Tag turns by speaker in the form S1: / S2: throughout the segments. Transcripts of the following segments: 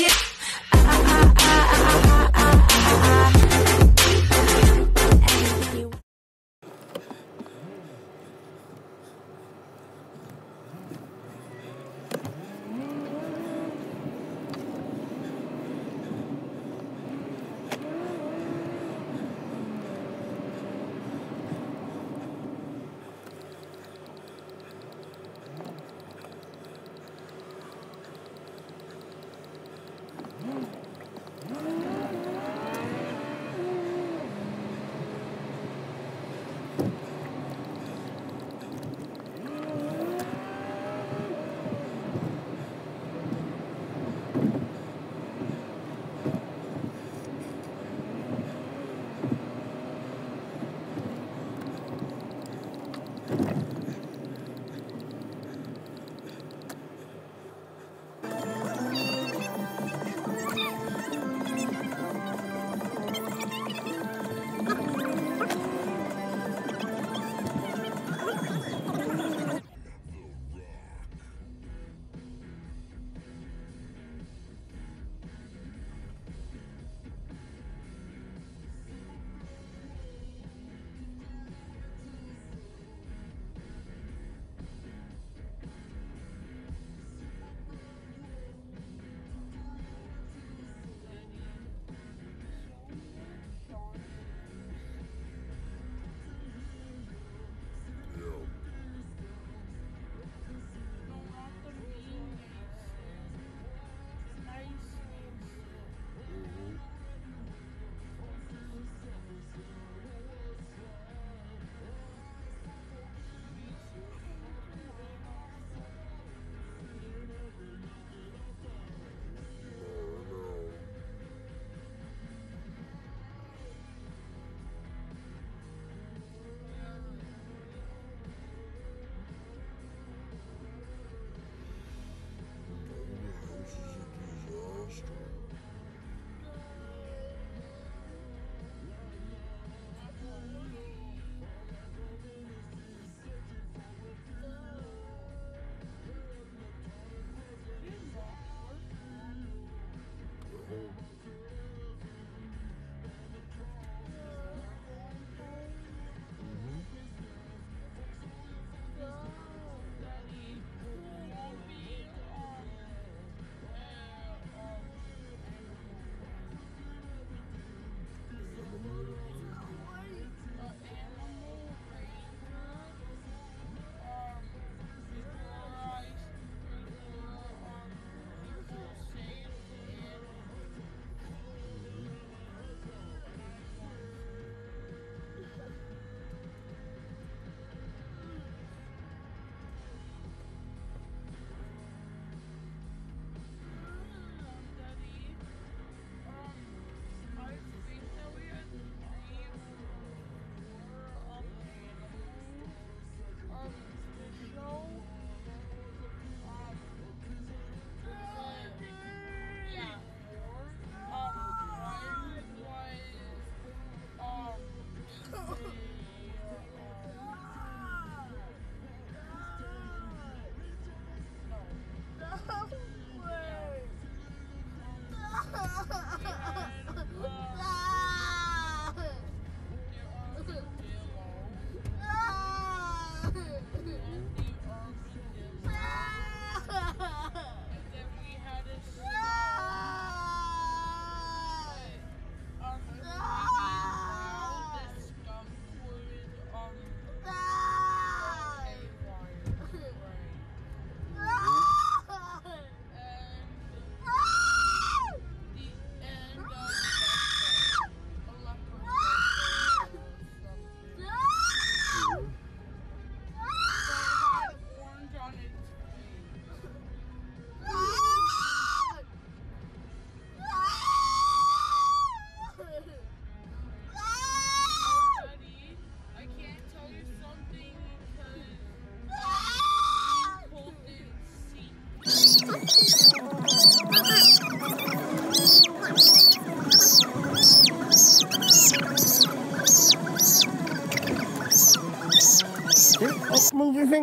S1: with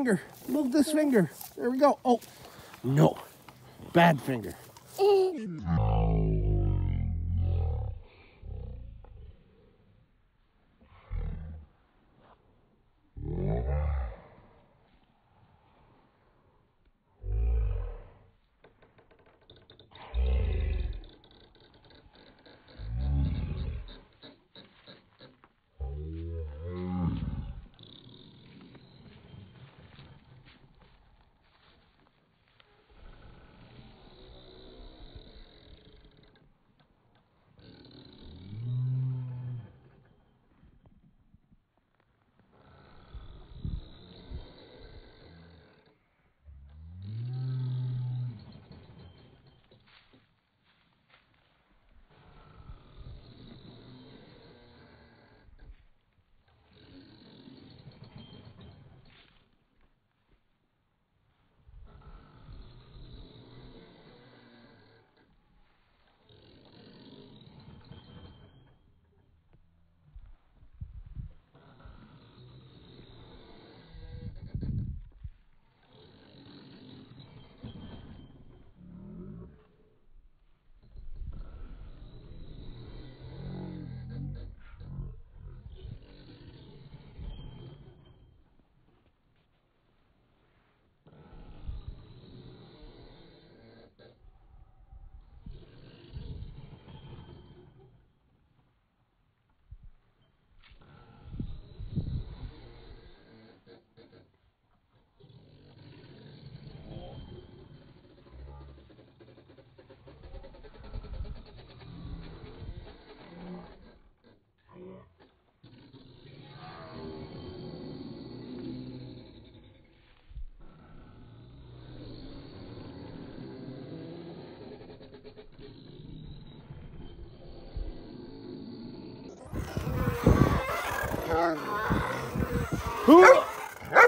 S2: finger. Move this finger. There we go. Oh, no. Bad finger.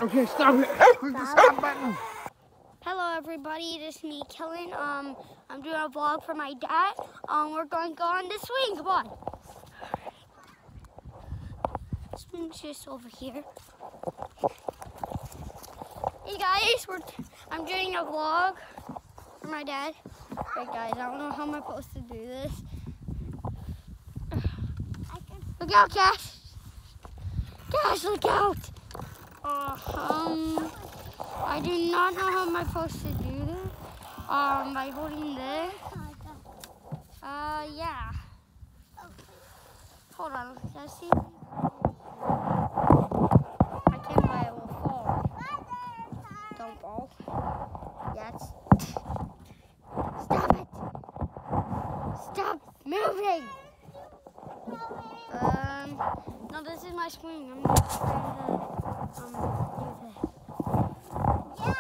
S2: Okay, stop it. Stop button.
S3: Hello everybody, this is me, Kellen. Um, I'm doing a vlog for my dad. Um, we're going to go on the swing. Come on. Swing's just over here. Hey guys, we're I'm doing a vlog for my dad. Hey guys, I don't know how I'm supposed to do this. Look out, Cash! Cash, look out! Uh, um, I do not know how I'm supposed to do this. Um, by holding this. Uh, yeah. Hold on, let's see. I can't buy will fall. Don't fall. Yes. Stop it. Stop moving. Um, no, this is my swing. I'm trying to, um, do this.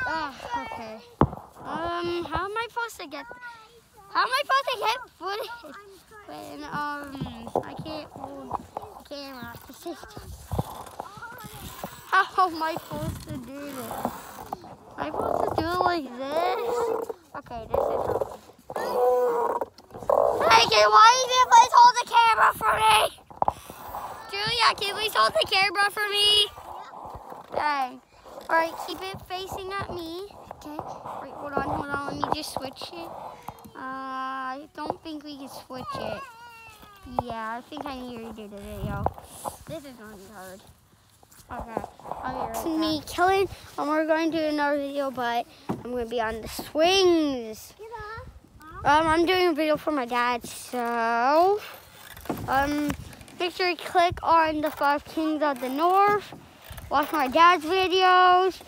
S3: Ah, okay. Um, how am I supposed to get? How am I supposed to get footage when um I can't hold the camera? This is how am I supposed to do this? Am I supposed to do it like this? Okay, this is wrong. Can why you didn't please hold the camera for me? Julia, can you please hold the camera for me? Dang. All right, keep it facing at me. Okay. Wait, hold on, hold on. Let me just switch it. Uh, I don't think we can switch it. Yeah, I think I need to redo the video. This is gonna be hard. Okay, I'll be right back. me, Kellen, and we're going to do another video, but I'm gonna be on the swings. Um, I'm doing a video for my dad, so um, make sure you click on the Five Kings of the North. Watch my dad's videos.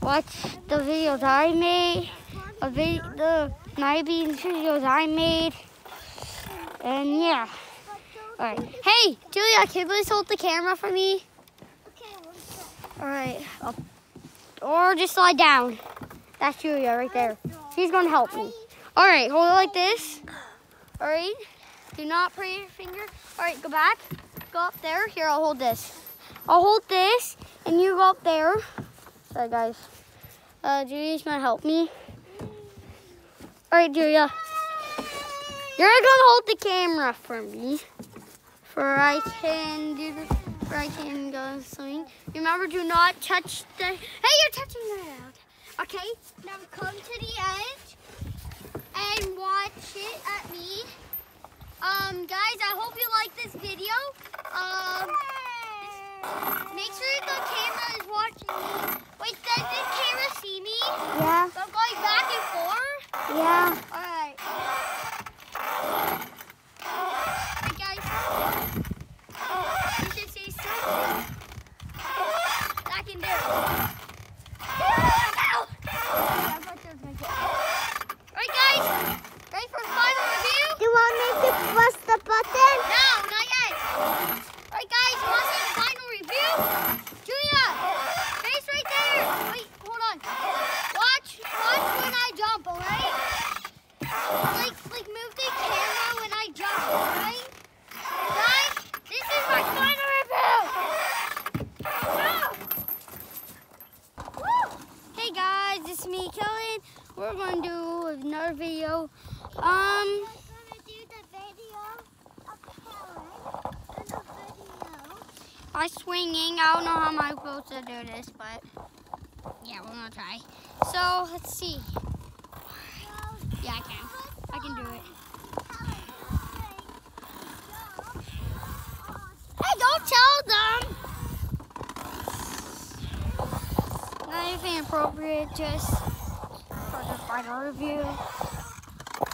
S3: Watch the videos I made. A vid- the my beans videos I made. And yeah. Alright. Hey, Julia, can you please hold the camera for me? Alright. Or just slide down. That's Julia right there. She's gonna help me. Alright, hold it like this. Alright. Do not put your finger. Alright, go back. Go up there. Here, I'll hold this. I'll hold this, and you go up there. Sorry, guys. Uh, Julia's gonna help me. All right, Julia. You're gonna hold the camera for me, for I can do the, for I can go swing. Remember, do not touch the. Hey, you're touching the out. Okay, now come to the edge and watch it at me. Um, guys, I hope you like this video. Um, make sure the camera is watching me. Wait, does this camera see me?
S1: Yeah,
S3: So I'm going back and forth.
S1: yeah.
S3: All right. Alright, guys. You should see something. I can do. Alright, guys. Ready for final review?
S1: Do you want me to press the button?
S3: No, not yet. Alright, guys. You want to see the final review? Julia, face right there. Wait, hold on. Watch, watch when I jump, alright? Like, like move the camera when I jump, alright? Guys, this is my final review. Woo! Hey guys, it's me, Kellen. We're gonna do another video. Um. by swinging. I don't know how I'm supposed to do this, but yeah, we're gonna try. So let's see. Yeah, I can. I can do it. Hey, don't tell them. Not anything appropriate, just for the final review.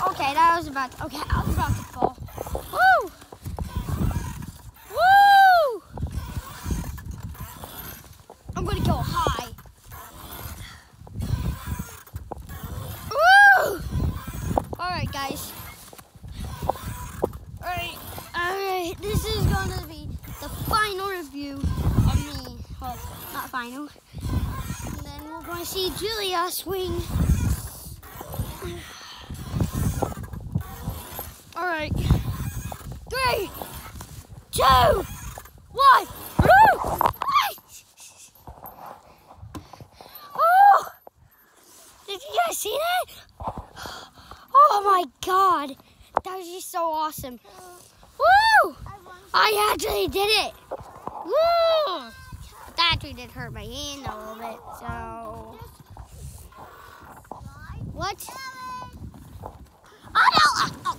S3: Okay, that was about. To, okay, I was about to fall. Woo! Woo! I'm gonna go high. Woo! Alright, guys. Alright, alright. This is gonna be the final review of me. Well, not final. And then we're gonna see Julia swing. Alright. Three, two, one. Woo! Oh! Did you guys Oh my god. That was just so awesome. Woo! I actually did it. Woo! That actually did hurt my hand a little bit, so. What? Oh no! Oh, oh.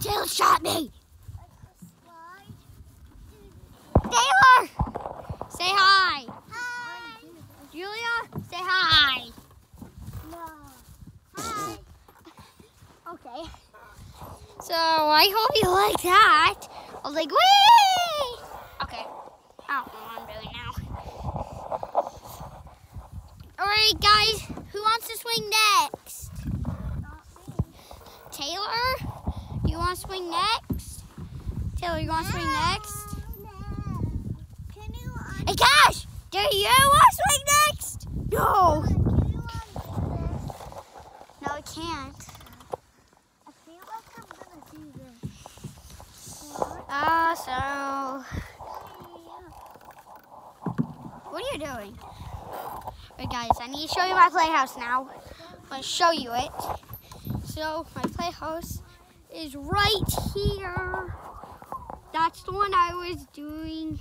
S3: Taylor shot me! Taylor! Say hi! Julia, say hi. Okay. So I hope you like that. I was like, wee! Okay. I don't know what I'm doing now. Alright, guys. Who wants to swing next? Taylor? You want to swing next? Taylor, you want to swing next? No. Can you... Hey, Cash! Do you want to swing next? No! No, I can't. Uh, so. What are you doing? Alright, guys, I need to show you my playhouse now. I'm going to show you it. So, my playhouse is right here. That's the one I was doing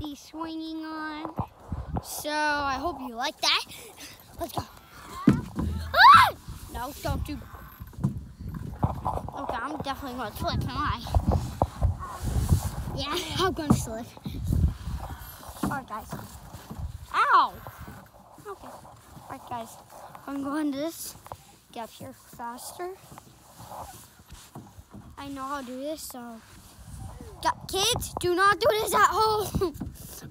S3: the swinging on. So, I hope you like that. Let's go. Ah! No, don't do. Okay, I'm definitely going to slip, am I? Yeah, I'm going to slip. Alright, guys. Ow! Okay. Alright, guys. I'm going to this. Get up here faster. I know how to do this, so. Got kids, do not do this at home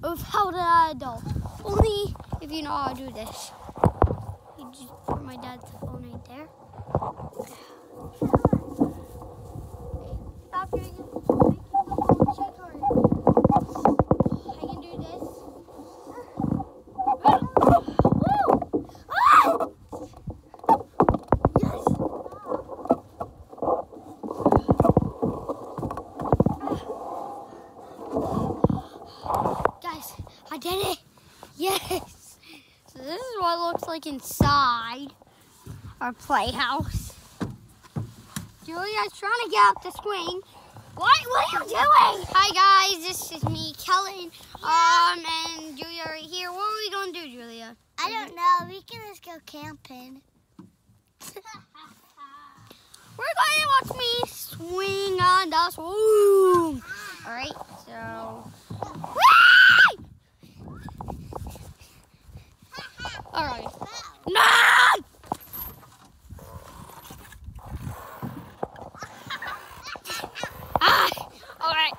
S3: without an adult. Only if you know how to do this. You just put my dad's phone right there. Stop doing it. Shake hard. I can do this. Woo! Ah! Yes. Guys, I did it. Yes. So this is what it looks like inside our playhouse. Julia's trying to get up the swing. What? What are you doing? Hi guys, this is me, Kellen. Um, and Julia right here. What are we gonna do, Julia?
S1: I don't know. We can just go camping.
S3: We're going to us. Boom. All right, so. All right. No! Ah! All right.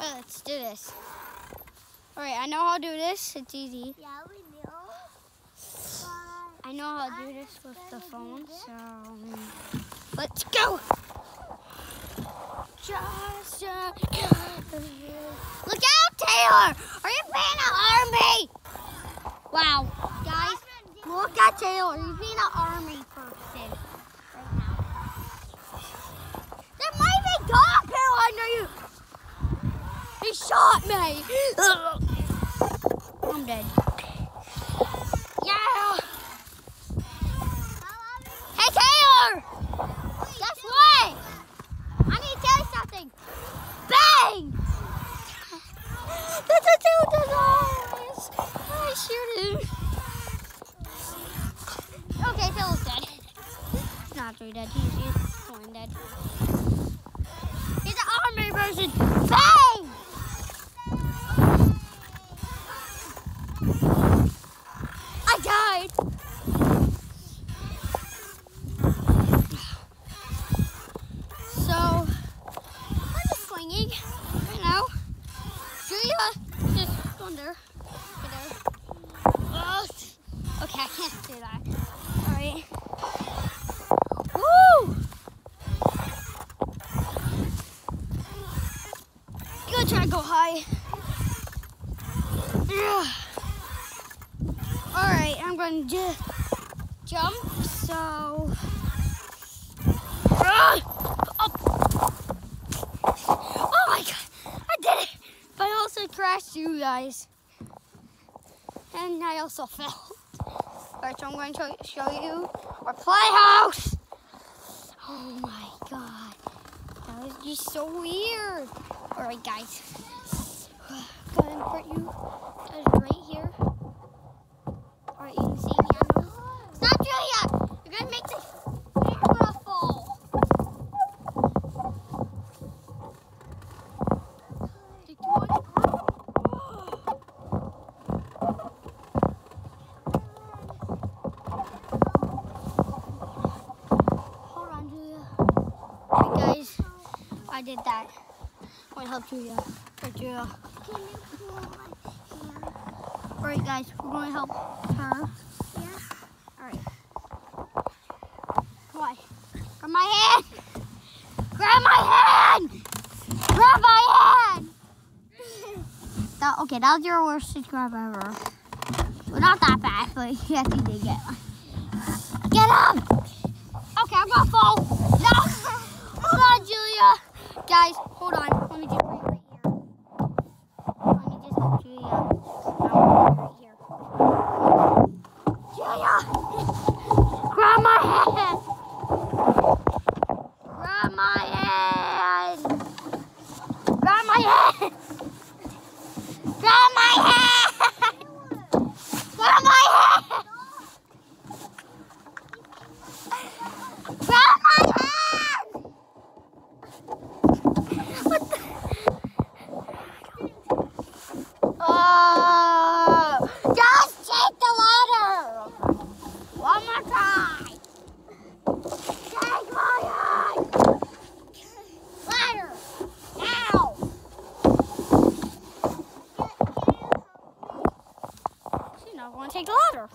S3: Oh, let's do this. All right, I know how to do this. It's easy.
S4: Yeah, we know.
S3: I know how to do this with the phone, so um, let's go. Just uh, look out, Taylor! Are you being an army? Wow, look at Taylor. He's being an army person right now. There might be dog hair under you. He shot me. I'm dead. Yeah. Hey Taylor! Guess what? I need to tell you something. Bang! That's a two dollars. I shoot him. Okay, Taylor's dead. He's not really dead. He's, he's dead. He's an army version. Bang! I died. So, I'm just swinging, you know. Julia, just go under. Get there. Oh, okay, I can't do that. Alright. Woo! Gonna try to go high. Yeah. Alright, I'm going to ju- jump, so. Ah! Oh. oh my god, I did it! But I also crashed you guys. And I also. Alright, so I'm going to show, you our playhouse. Oh my god. That was just so weird. Alright, guys. Go and put you right here. Alright, you can see me. I know. Stop, Julia! You're gonna make the camera fall. Take two, one. Hold on, Julia. Alright, guys. I did that. I'm gonna help Julia. Right, Julia.
S4: Can you pull my hair?
S3: Alright, guys. We're gonna help her.
S4: Yeah.
S3: Alright. Come on. Grab my hand! Grab my hand! Grab my hand! That, okay, that was your worst grab ever. Well, not that bad, but yes, you did get one. Get up! Okay, I'm gonna fall. No! Hold on, Julia. Guys, hold on. Let me just bring right here. Let me just help Julia. I'm right here. Julia! Grab my hand! Grab my hand! Grab my hand! Grab my hand! Grab my hand! Grab my hand! What the? Oh! Just take the ladder! One more time! Take my hand! Ladder! Now! She's not going to take the ladder.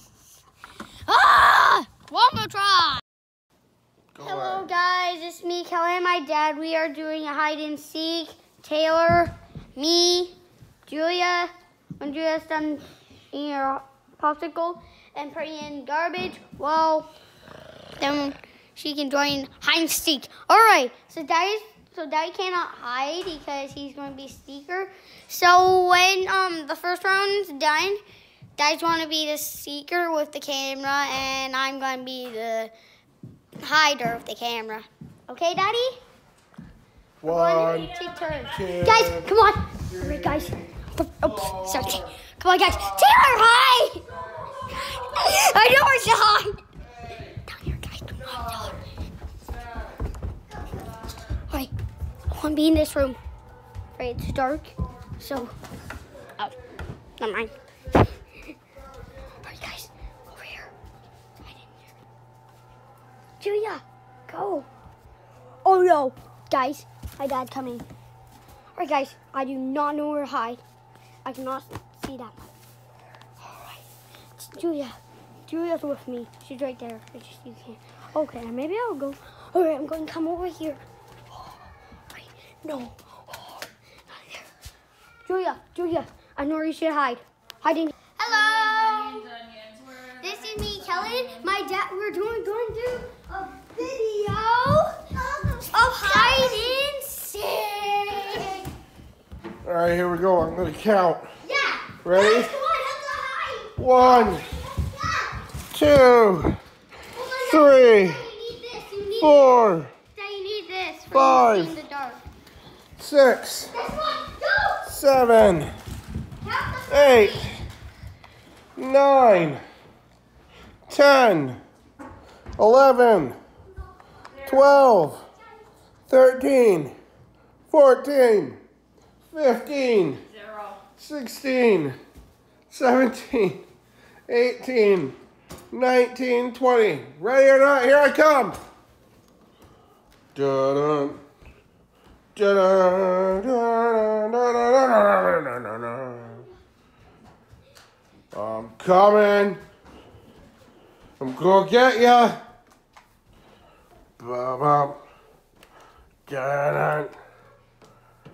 S3: Ah! One more try!
S2: Go
S3: Hello
S2: ahead.
S3: guys, it's me, Kelly, and my dad. We are doing a hide and seek. Taylor, me, Julia, when Julia's done eating her popsicle and putting in garbage, well, then she can join hide and seek. All right, so daddy, so daddy cannot hide because he's going to be seeker. So when um the first round's done, daddy's going to be the seeker with the camera, and I'm going to be the hider with the camera. Okay, Daddy?
S2: One,
S3: Take turns.
S2: two,
S3: Guys, come on. All right, guys. Oh, oh, sorry. Come on, guys. Taylor, hide! I know where to hide. Down here, guys. Come on, Taylor. All right. Don't be in this room. Right, it's dark. So, oh, never mind. Alright, guys, over here. I didn't hear. Julia, go. Oh no, guys, my dad coming. Alright, guys, I do not know where to hide. I cannot see that. Julia. Julia's with me. She's right there. I just you can't. Okay, maybe I'll go. Alright, I'm going to come over here. Wait, no. Oh. Julia, Julia, I know where you should hide. Hiding. Hello. This is me, Kellen. My dad. We're doing going to do a video hide and seek.
S2: All right, here we go. I'm gonna count.
S3: Yeah.
S2: Ready?
S3: Guys, come on,
S2: One, two, three, four, five, six, seven, eight, nine, ten, eleven, twelve. 13, 14, 15, Zero. 16, 17, 18, 19, 20. Ready or not, here I come. Dun, I'm coming. I'm gonna get ya. Ba-ba. Dun dun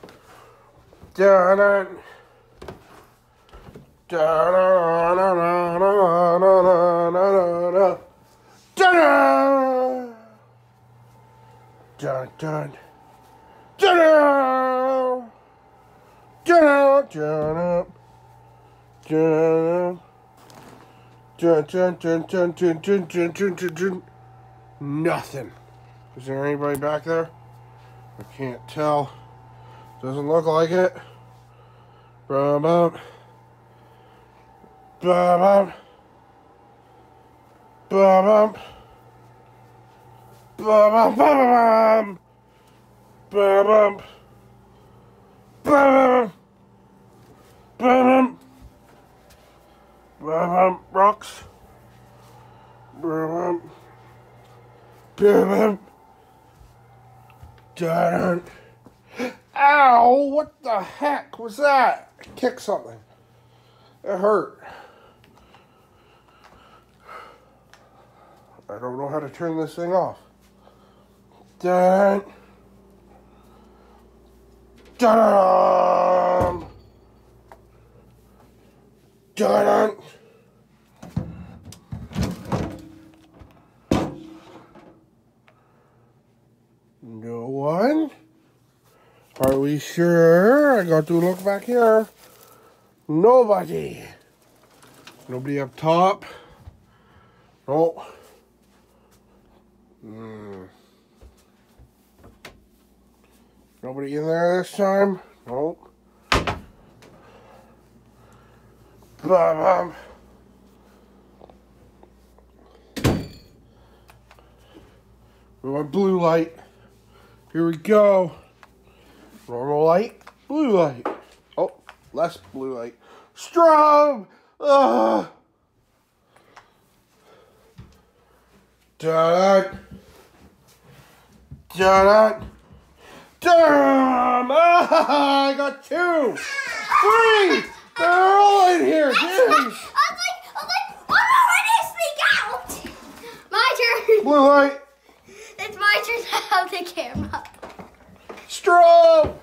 S2: dun dun dun dun dun Jenna! Jenna! Jenna! Jenna! Nothing. Is there anybody back there? I can't tell. Doesn't look like it. Bum bum. Bum bum. Bum bum. Bum bum bum bum. Bum bum. Bum bum. Bum bum. Rocks. Bum bum. Bum bum. Dun. Ow! What the heck was that? I kicked something. It hurt. I don't know how to turn this thing off. Dun. Dun. Dun. No one? Are we sure? I got to look back here. Nobody. Nobody up top. Oh. Hmm. Nobody in there this time? Nope. Bum, We want blue light. Here we go. Normal light, blue light. Oh, less blue light. Strobe! Ugh. Dun. Dun. Damn! Ah, I got two! Three! They're all in here!
S3: I
S2: Jeez.
S3: was like, I was like, oh no, I didn't sneak out. My turn.
S2: Blue light!
S3: It's my turn to have the camera.
S2: Strobe!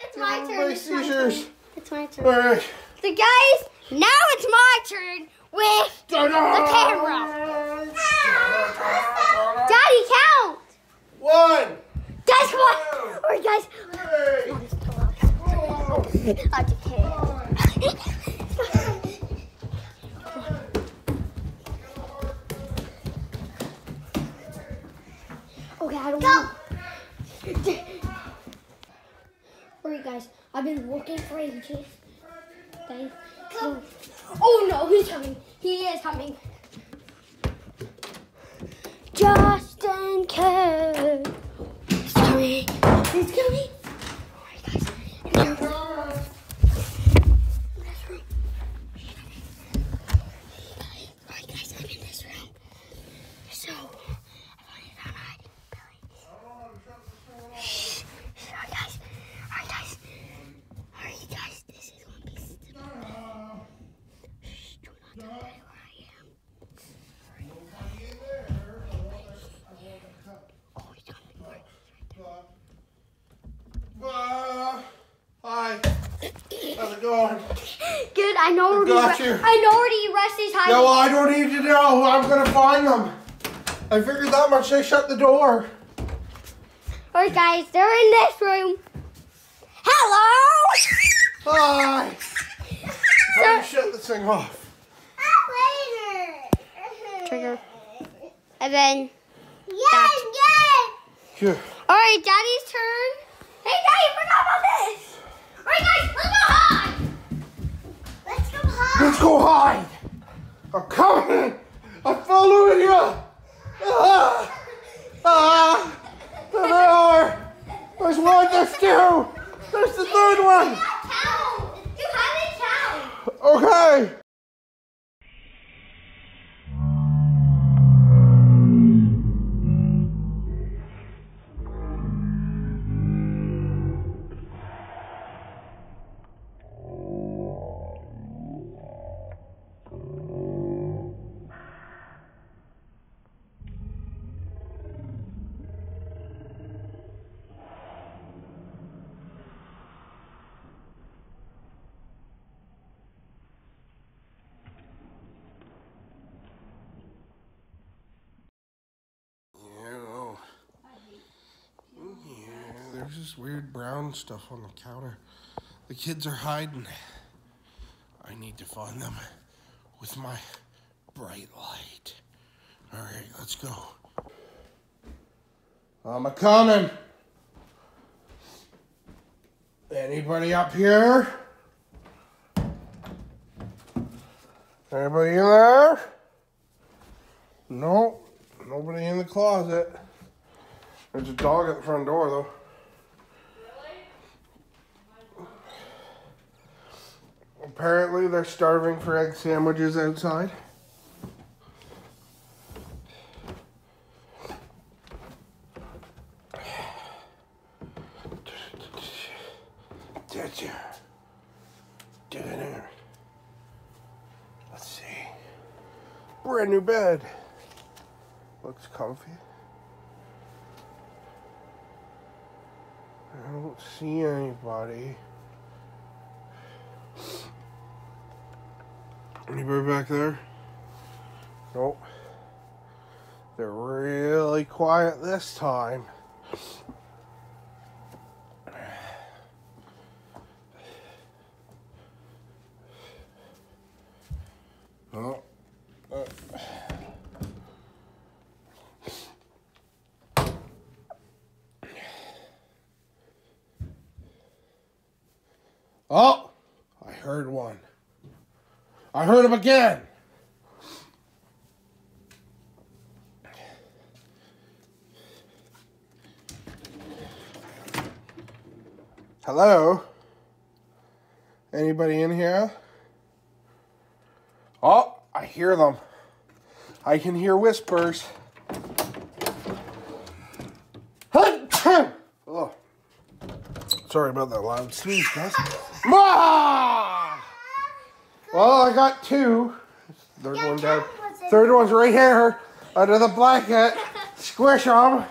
S3: It's my
S2: Give
S3: turn.
S2: my
S3: It's my
S2: seizures.
S3: turn. It's my turn.
S2: Alright.
S3: So guys, now it's my turn with
S2: The
S3: camera. Daddy count.
S2: One!
S3: Guys, come on. Alright, guys.
S2: Three!
S3: I just kidding. Okay, I don't Go. guys. I've been looking for ages. Guys. Oh. oh no, he's coming. He is coming. Justin Kerr. He's coming. He's coming. I know where
S2: got
S3: the
S2: you.
S3: I know where the rest is hiding.
S2: No, I don't need to know. I'm gonna find them. I figured that much. They shut the door.
S3: Alright, guys, they're in this room. Hello.
S2: Hi. How do you shut this thing off?
S3: Trigger. And then,
S4: Yay, yay!
S2: Here.
S3: alright, Daddy's Let's go hide.
S2: I'm coming. I'm following you. Ah. Ah. There they are. There's one. There's two. There's the third one.
S3: Count. You haven't count.
S2: Okay. Stuff on the counter. The kids are hiding. I need to find them with my bright light. All right, let's go. I'm a coming. Anybody up here? Anybody in there? No, nobody in the closet. There's a dog at the front door though. Apparently they're starving for egg sandwiches outside. Let's see. Brand new bed. Looks comfy. I don't see anybody. Anybody back there? Nope. They're really quiet this time. Oh. Uh. Oh, I heard one. I heard him again. Hello? Anybody in here? Oh, I hear them. I can hear whispers. oh. Sorry about that loud sneeze, guys. Well, I got two. Third one down. Third one's right here under the blanket. Squish them.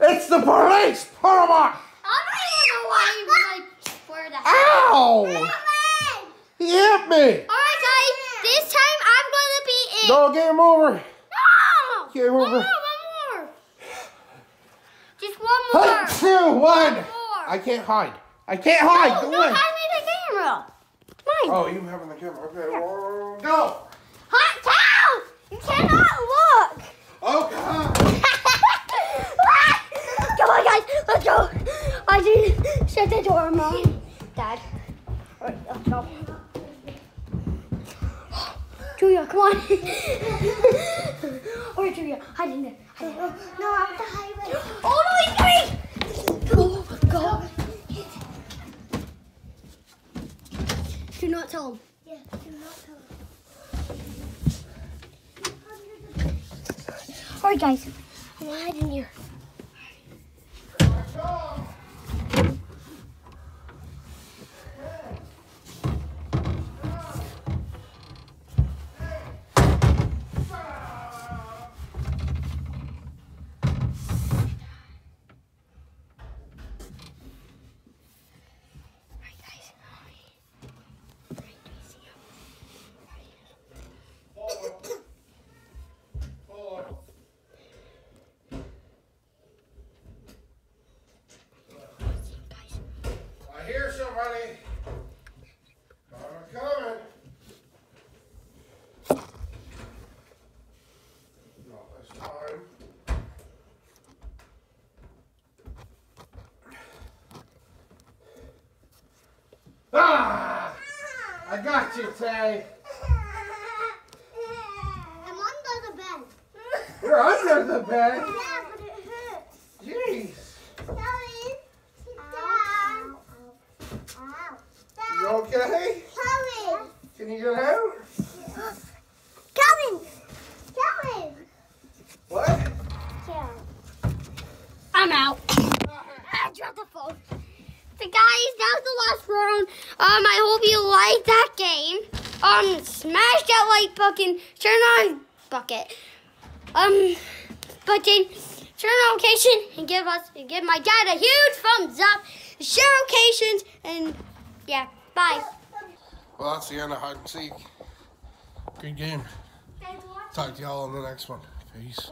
S2: It's the police. Put them on.
S3: I don't even know why you like, where
S2: Ow! He hit me.
S3: Alright, guys, this time I'm gonna be in.
S2: No, game over.
S3: No!
S2: Game
S3: oh,
S2: No,
S3: one more. Just one more.
S2: Two, one.
S3: more.
S2: I can't hide. I can't hide.
S3: No,
S2: Go
S3: no,
S2: away.
S3: hand me the camera. Mine.
S2: Oh, you having the camera? Okay, well, go.
S3: Hot cow! You cannot look.
S2: Oh God.
S3: Come on, guys, let's go. I did shut the door, mom. Dad. All right, let's go. Julia, come on. All right, Julia, hide in there. Hide in there.
S4: No, I have to hide with
S3: Oh no, he's three. Go, go. Do not tell him.
S4: Yeah, do not tell him.
S3: All right, guys, I'm gonna hide in here. ready. I'm coming. This time. Ah!
S2: I got you, Tay.
S4: I'm under the bed.
S2: You're under the bed? Okay?
S4: Chloe.
S2: Can you get out?
S4: Coming. Coming.
S2: What?
S4: Yeah.
S3: I'm out. I dropped the phone. So guys, that was the last round. Um, I hope you liked that game. Um, smash that like button, turn on bucket. Um, button, turn on location, and give us, give my dad a huge thumbs up. Share locations, and yeah, bye.
S2: Well, that's the end of hide and seek. Good game. Talk to y'all on the next one. Peace.